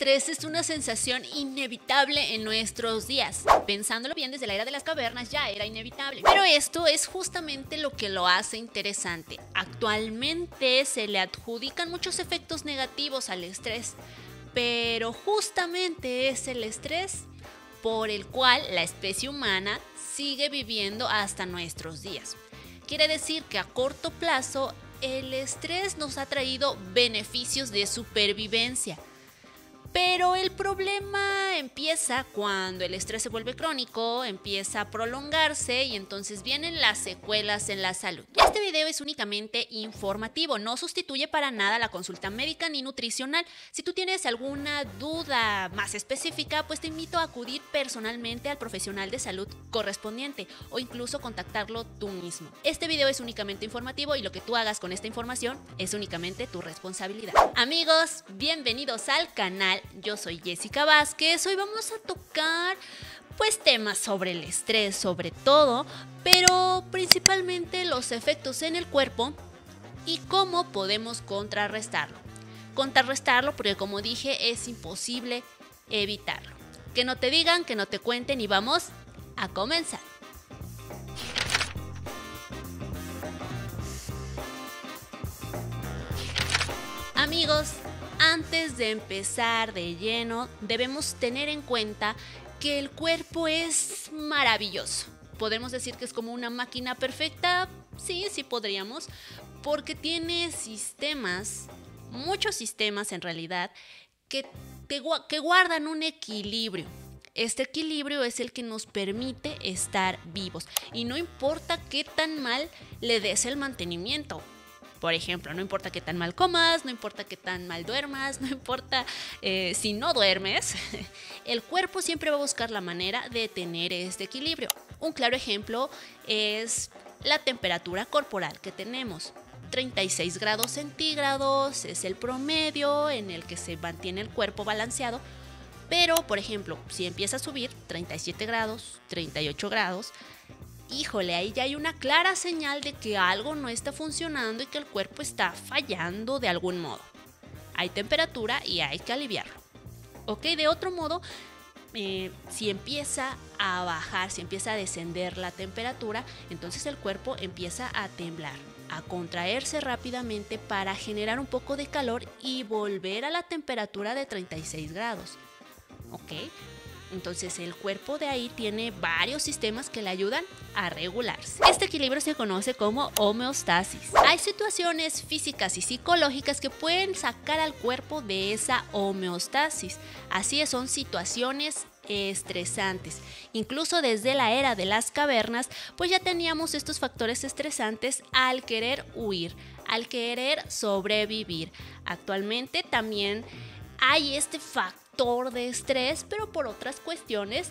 estrés es una sensación inevitable en nuestros días. Pensándolo bien, desde la era de las cavernas ya era inevitable. Pero esto es justamente lo que lo hace interesante. Actualmente se le adjudican muchos efectos negativos al estrés, pero justamente es el estrés por el cual la especie humana sigue viviendo hasta nuestros días. Quiere decir que a corto plazo el estrés nos ha traído beneficios de supervivencia pero el problema empieza cuando el estrés se vuelve crónico, empieza a prolongarse y entonces vienen las secuelas en la salud. Este video es únicamente informativo, no sustituye para nada la consulta médica ni nutricional. Si tú tienes alguna duda más específica, pues te invito a acudir personalmente al profesional de salud correspondiente o incluso contactarlo tú mismo. Este video es únicamente informativo y lo que tú hagas con esta información es únicamente tu responsabilidad. Amigos, bienvenidos al canal yo soy Jessica Vázquez. Hoy vamos a tocar pues temas sobre el estrés, sobre todo, pero principalmente los efectos en el cuerpo y cómo podemos contrarrestarlo. Contrarrestarlo porque como dije es imposible evitarlo. Que no te digan, que no te cuenten y vamos a comenzar. Amigos, antes de empezar de lleno, debemos tener en cuenta que el cuerpo es maravilloso. Podemos decir que es como una máquina perfecta, sí, sí podríamos, porque tiene sistemas, muchos sistemas en realidad, que, que guardan un equilibrio. Este equilibrio es el que nos permite estar vivos y no importa qué tan mal le des el mantenimiento. Por ejemplo, no importa qué tan mal comas, no importa qué tan mal duermas, no importa eh, si no duermes, el cuerpo siempre va a buscar la manera de tener este equilibrio. Un claro ejemplo es la temperatura corporal que tenemos. 36 grados centígrados es el promedio en el que se mantiene el cuerpo balanceado. Pero, por ejemplo, si empieza a subir 37 grados, 38 grados, híjole, ahí ya hay una clara señal de que algo no está funcionando y que el cuerpo está fallando de algún modo. Hay temperatura y hay que aliviarlo. Ok, de otro modo, eh, si empieza a bajar, si empieza a descender la temperatura, entonces el cuerpo empieza a temblar, a contraerse rápidamente para generar un poco de calor y volver a la temperatura de 36 grados. ¿Ok? Entonces el cuerpo de ahí tiene varios sistemas que le ayudan a regularse. Este equilibrio se conoce como homeostasis. Hay situaciones físicas y psicológicas que pueden sacar al cuerpo de esa homeostasis. Así son situaciones estresantes. Incluso desde la era de las cavernas, pues ya teníamos estos factores estresantes al querer huir, al querer sobrevivir. Actualmente también hay este factor de estrés, pero por otras cuestiones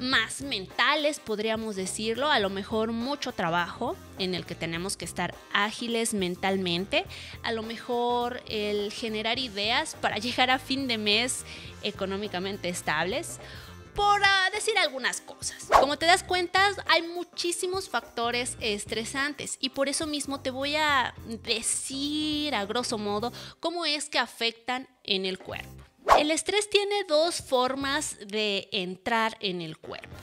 más mentales, podríamos decirlo, a lo mejor mucho trabajo en el que tenemos que estar ágiles mentalmente, a lo mejor el generar ideas para llegar a fin de mes económicamente estables, por ah, decir algunas cosas. Como te das cuenta, hay muchísimos factores estresantes y por eso mismo te voy a decir a grosso modo cómo es que afectan en el cuerpo. El estrés tiene dos formas de entrar en el cuerpo.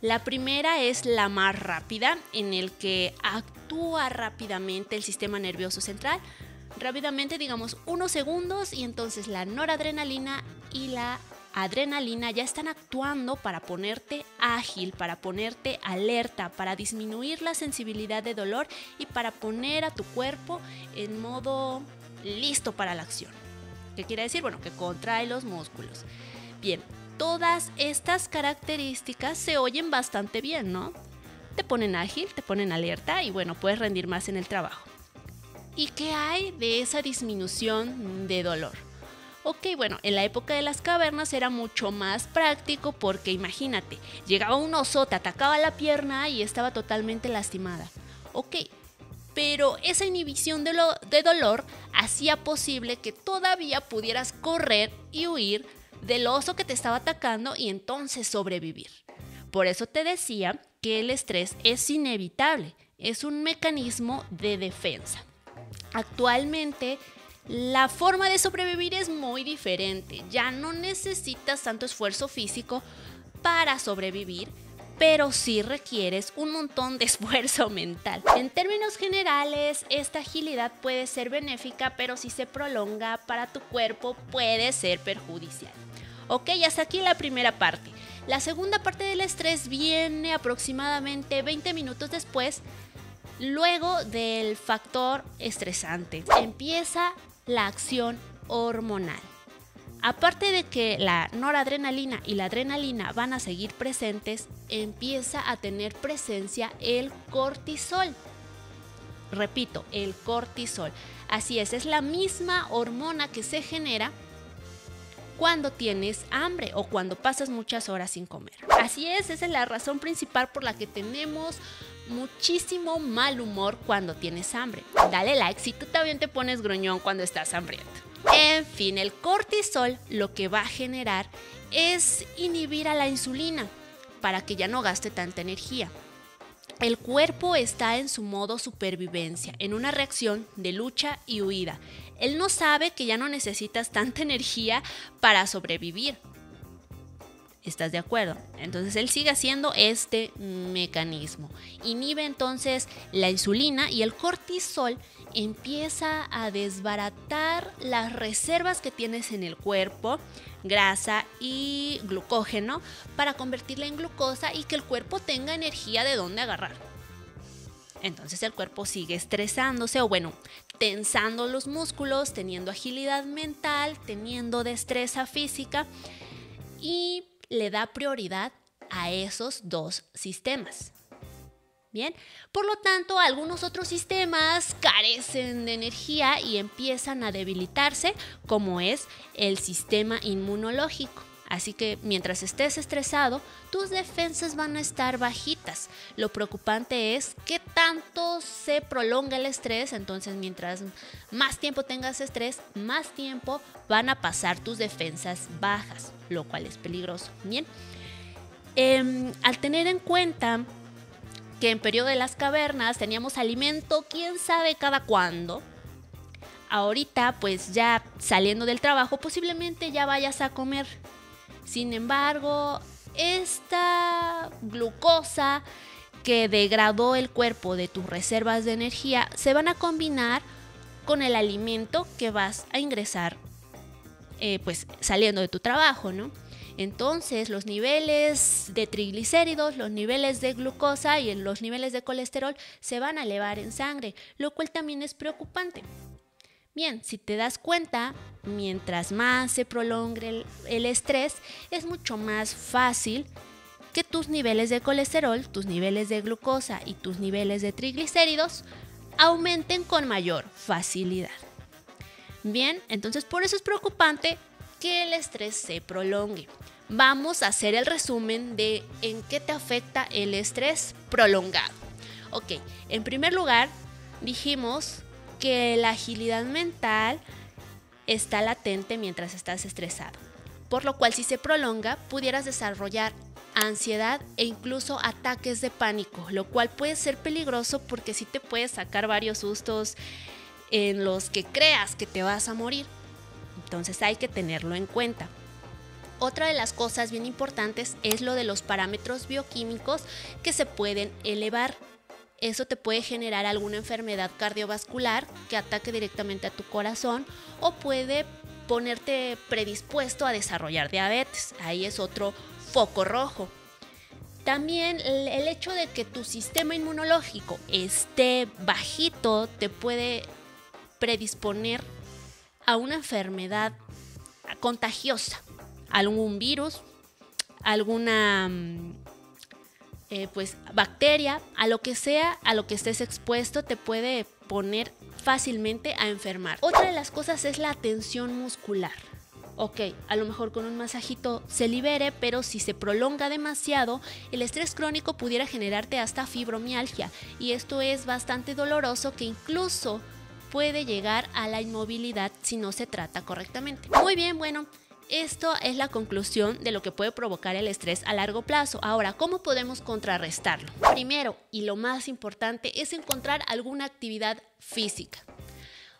La primera es la más rápida, en el que actúa rápidamente el sistema nervioso central. Rápidamente, digamos, unos segundos y entonces la noradrenalina y la adrenalina ya están actuando para ponerte ágil, para ponerte alerta, para disminuir la sensibilidad de dolor y para poner a tu cuerpo en modo listo para la acción. ¿Qué quiere decir? Bueno, que contrae los músculos. Bien, todas estas características se oyen bastante bien, ¿no? Te ponen ágil, te ponen alerta y bueno, puedes rendir más en el trabajo. ¿Y qué hay de esa disminución de dolor? Ok, bueno, en la época de las cavernas era mucho más práctico porque imagínate, llegaba un oso, te atacaba la pierna y estaba totalmente lastimada. Ok, pero esa inhibición de, dolor hacía posible que todavía pudieras correr y huir del oso que te estaba atacando y entonces sobrevivir. Por eso te decía que el estrés es inevitable, es un mecanismo de defensa. Actualmente la forma de sobrevivir es muy diferente. Ya no necesitas tanto esfuerzo físico para sobrevivir, pero sí requieres un montón de esfuerzo mental. En términos generales, esta agilidad puede ser benéfica, pero si se prolonga para tu cuerpo puede ser perjudicial. Ok, hasta aquí la primera parte. La segunda parte del estrés viene aproximadamente 20 minutos después, luego del factor estresante. Empieza la acción hormonal. Aparte de que la noradrenalina y la adrenalina van a seguir presentes, empieza a tener presencia el cortisol. Repito, el cortisol. Así es, es la misma hormona que se genera cuando tienes hambre o cuando pasas muchas horas sin comer. Así es, esa es la razón principal por la que tenemos muchísimo mal humor cuando tienes hambre. Dale like si tú también te pones gruñón cuando estás hambriento. En fin, el cortisol lo que va a generar es inhibir a la insulina para que ya no gaste tanta energía. El cuerpo está en su modo supervivencia, en una reacción de lucha y huida. Él no sabe que ya no necesitas tanta energía para sobrevivir. ¿Estás de acuerdo? Entonces él sigue haciendo este mecanismo. Inhibe entonces la insulina y el cortisol empieza a desbaratar las reservas que tienes en el cuerpo, grasa y glucógeno, para convertirla en glucosa y que el cuerpo tenga energía de dónde agarrar. Entonces el cuerpo sigue estresándose o bueno, tensando los músculos, teniendo agilidad mental, teniendo destreza física y le da prioridad a esos dos sistemas. Bien, por lo tanto, algunos otros sistemas carecen de energía y empiezan a debilitarse, como es el sistema inmunológico. Así que mientras estés estresado, tus defensas van a estar bajitas. Lo preocupante es que tanto se prolonga el estrés, entonces mientras más tiempo tengas estrés, más tiempo van a pasar tus defensas bajas, lo cual es peligroso. Bien, em, al tener en cuenta que en periodo de las cavernas teníamos alimento, quién sabe cada cuándo. Ahorita, pues ya saliendo del trabajo, posiblemente ya vayas a comer. Sin embargo, esta glucosa que degradó el cuerpo de tus reservas de energía se van a combinar con el alimento que vas a ingresar eh, pues saliendo de tu trabajo, ¿no? Entonces los niveles de triglicéridos, los niveles de glucosa y los niveles de colesterol se van a elevar en sangre, lo cual también es preocupante. Bien, si te das cuenta, mientras más se prolongue el, estrés, es mucho más fácil que tus niveles de colesterol, tus niveles de glucosa y tus niveles de triglicéridos aumenten con mayor facilidad. Bien, entonces por eso es preocupante que el estrés se prolongue. Vamos a hacer el resumen de en qué te afecta el estrés prolongado. Ok, en primer lugar, dijimos que la agilidad mental está latente mientras estás estresado, por lo cual si se prolonga pudieras desarrollar ansiedad e incluso ataques de pánico, lo cual puede ser peligroso porque sí te puede sacar varios sustos en los que creas que te vas a morir. Entonces hay que tenerlo en cuenta. Otra de las cosas bien importantes es lo de los parámetros bioquímicos que se pueden elevar eso te puede generar alguna enfermedad cardiovascular que ataque directamente a tu corazón o puede ponerte predispuesto a desarrollar diabetes. Ahí es otro foco rojo. También el hecho de que tu sistema inmunológico esté bajito te puede predisponer a una enfermedad contagiosa, algún virus, alguna mm, eh, pues bacteria, a lo que sea, a lo que estés expuesto, te puede poner fácilmente a enfermar. Otra de las cosas es la tensión muscular. Ok, a lo mejor con un masajito se libere, pero si se prolonga demasiado, el estrés crónico pudiera generarte hasta fibromialgia y esto es bastante doloroso que incluso puede llegar a la inmovilidad si no se trata correctamente. Muy bien, bueno, esto es la conclusión de lo que puede provocar el estrés a largo plazo. Ahora, ¿cómo podemos contrarrestarlo? Primero, y lo más importante, es encontrar alguna actividad física.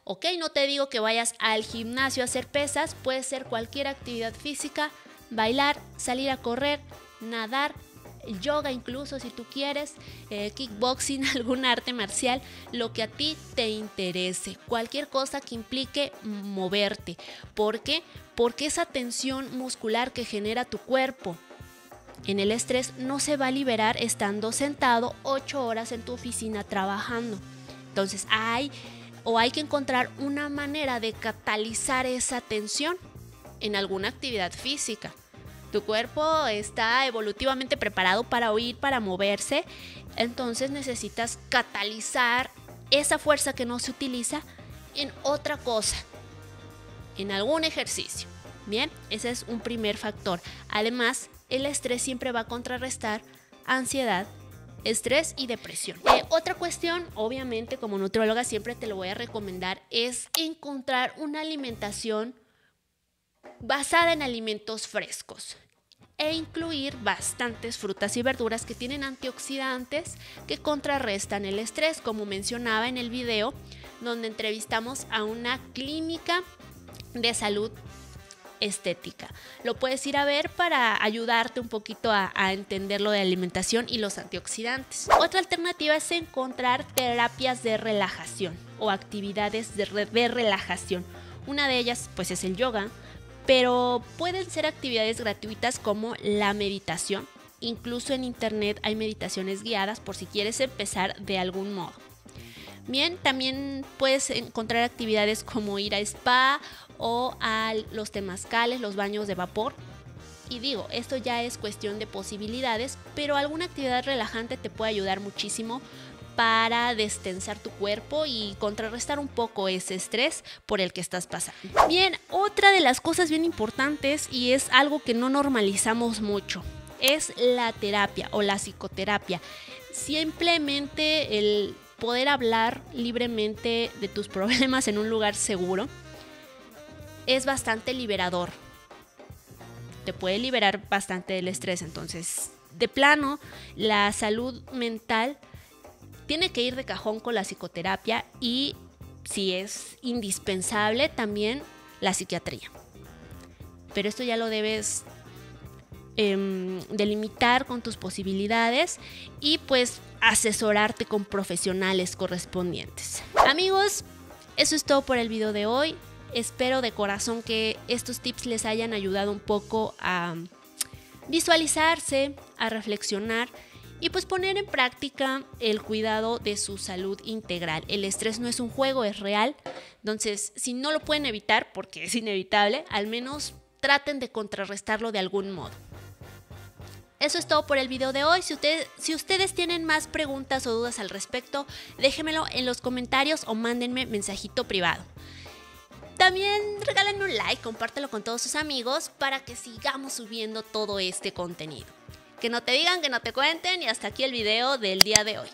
Ok, no te digo que vayas al gimnasio a hacer pesas, puede ser cualquier actividad física, bailar, salir a correr, nadar, yoga incluso si tú quieres, eh, kickboxing, algún arte marcial, lo que a ti te interese, cualquier cosa que implique moverte. ¿Por qué? Porque esa tensión muscular que genera tu cuerpo en el estrés no se va a liberar estando sentado 8 horas en tu oficina trabajando. Entonces hay o hay que encontrar una manera de catalizar esa tensión en alguna actividad física. Tu cuerpo está evolutivamente preparado para oír, para moverse, entonces necesitas catalizar esa fuerza que no se utiliza en otra cosa, en algún ejercicio. Bien, ese es un primer factor. Además, el estrés siempre va a contrarrestar ansiedad, estrés y depresión. Eh, otra cuestión, obviamente como nutrióloga siempre te lo voy a recomendar, es encontrar una alimentación basada en alimentos frescos e incluir bastantes frutas y verduras que tienen antioxidantes que contrarrestan el estrés, como mencionaba en el video donde entrevistamos a una clínica de salud estética. Lo puedes ir a ver para ayudarte un poquito a, entender lo de alimentación y los antioxidantes. Otra alternativa es encontrar terapias de relajación o actividades de, de relajación. Una de ellas pues es el yoga, pero pueden ser actividades gratuitas como la meditación. Incluso en internet hay meditaciones guiadas por si quieres empezar de algún modo. Bien, también puedes encontrar actividades como ir a spa o a los temazcales, los baños de vapor. Y digo, esto ya es cuestión de posibilidades, pero alguna actividad relajante te puede ayudar muchísimo para destensar tu cuerpo y contrarrestar un poco ese estrés por el que estás pasando. Bien, otra de las cosas bien importantes y es algo que no normalizamos mucho, es la terapia o la psicoterapia. Simplemente el poder hablar libremente de tus problemas en un lugar seguro es bastante liberador. Te puede liberar bastante del estrés. Entonces, de plano, la salud mental tiene que ir de cajón con la psicoterapia y, si es indispensable, también la psiquiatría. Pero esto ya lo debes em, delimitar con tus posibilidades y pues asesorarte con profesionales correspondientes. Amigos, eso es todo por el video de hoy. Espero de corazón que estos tips les hayan ayudado un poco a visualizarse, a reflexionar y pues poner en práctica el cuidado de su salud integral. El estrés no es un juego, es real. Entonces, si no lo pueden evitar, porque es inevitable, al menos traten de contrarrestarlo de algún modo. Eso es todo por el video de hoy. Si, si ustedes tienen más preguntas o dudas al respecto, déjenmelo en los comentarios o mándenme mensajito privado. También regálenme un like, compártelo con todos sus amigos para que sigamos subiendo todo este contenido. Que no te digan, que no te cuenten y hasta aquí el video del día de hoy.